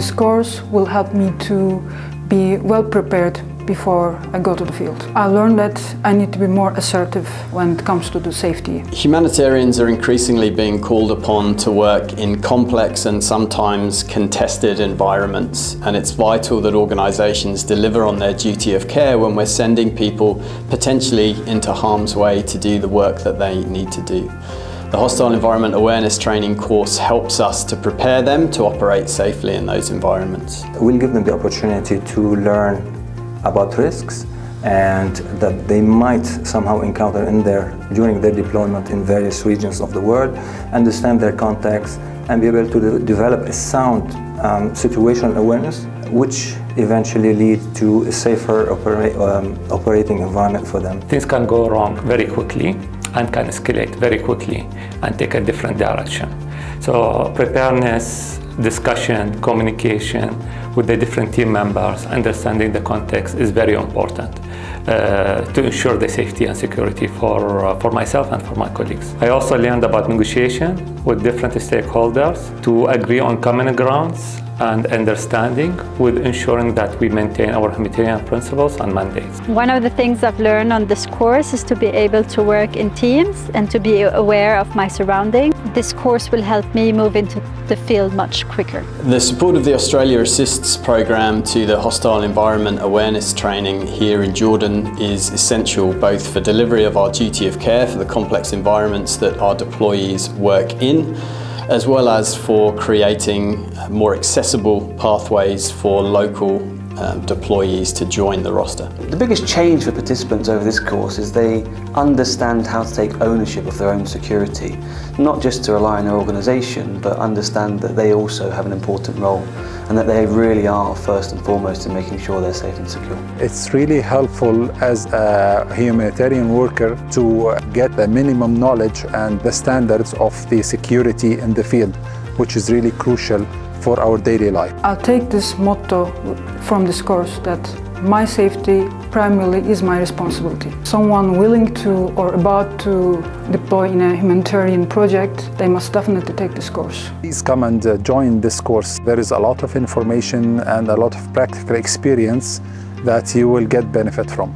This course will help me to be well prepared before I go to the field. I learned that I need to be more assertive when it comes to the safety. Humanitarians are increasingly being called upon to work in complex and sometimes contested environments and it's vital that organisations deliver on their duty of care when we're sending people potentially into harm's way to do the work that they need to do. The Hostile Environment Awareness Training course helps us to prepare them to operate safely in those environments. We'll give them the opportunity to learn about risks and that they might somehow encounter in their, during their deployment in various regions of the world, understand their context and be able to de develop a sound um, situational awareness which eventually lead to a safer opera um, operating environment for them. Things can go wrong very quickly and can escalate very quickly and take a different direction. So preparedness, discussion, communication with the different team members, understanding the context is very important to ensure the safety and security for, uh, for myself and for my colleagues. I also learned about negotiation with different stakeholders to agree on common grounds and understanding with ensuring that we maintain our humanitarian principles and mandates. One of the things I've learned on this course is to be able to work in teams and to be aware of my surroundings. This course will help me move into the field much quicker. The support of the Australia Assists programme to the hostile environment awareness training here in Jordan is essential both for delivery of our duty of care for the complex environments that our deployees work in as well as for creating more accessible pathways for local um, deployees to join the roster. The biggest change for participants over this course is they understand how to take ownership of their own security, not just to rely on their organisation, but understand that they also have an important role and that they really are first and foremost in making sure they're safe and secure. It's really helpful as a humanitarian worker to get the minimum knowledge and the standards of the security in the field, which is really crucial for our daily life. I'll take this motto from this course that my safety primarily is my responsibility. Someone willing to or about to deploy in a humanitarian project, they must definitely take this course. Please come and uh, join this course. There is a lot of information and a lot of practical experience that you will get benefit from.